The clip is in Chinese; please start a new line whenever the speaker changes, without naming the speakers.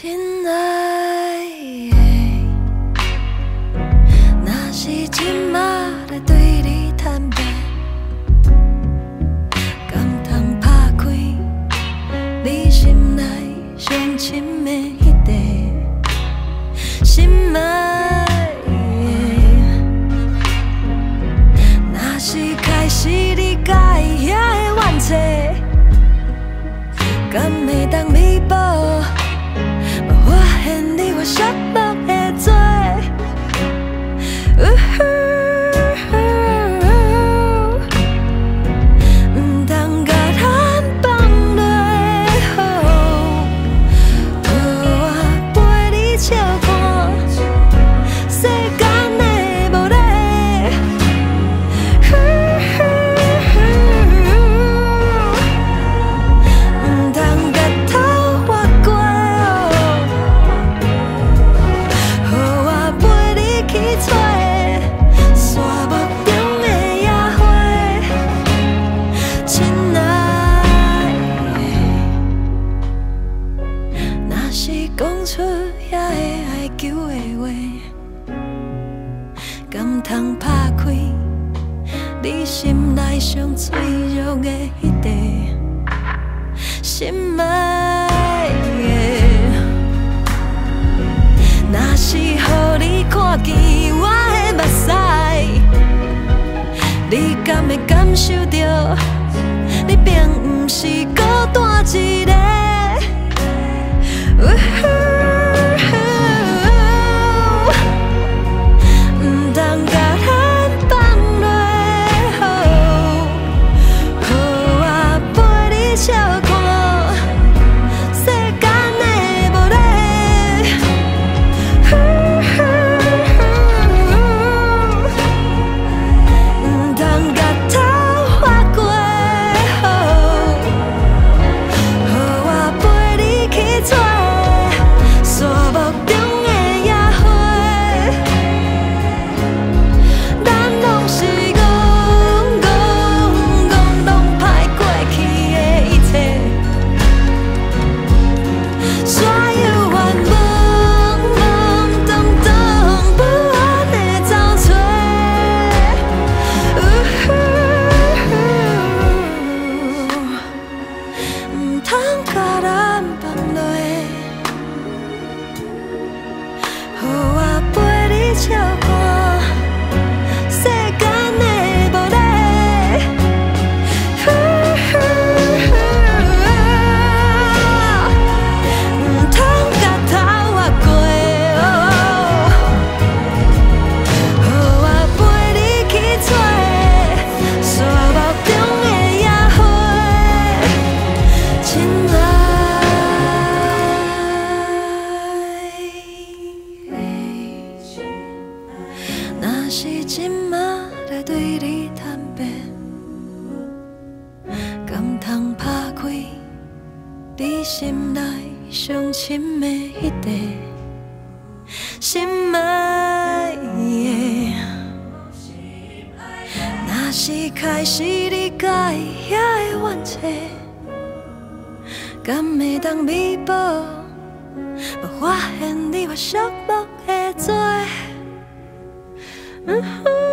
亲爱的，若是今仔来对你坦白，甘通拍开你心内最深的迄个心爱的，若是开始理解伊遐的怨气，敢会当？现你讲出遐个爱求的话，敢通拍开你心内上脆弱的迄块？心爱的，若是予你看见我的目屎，你敢会感受到，你并不是若是今仔来对你坦白，敢通拍开你心内上深的迄块？心爱的，若是开始理解遐个怨气，敢会当弥补？无发现你我寂寞的罪。嗯哼。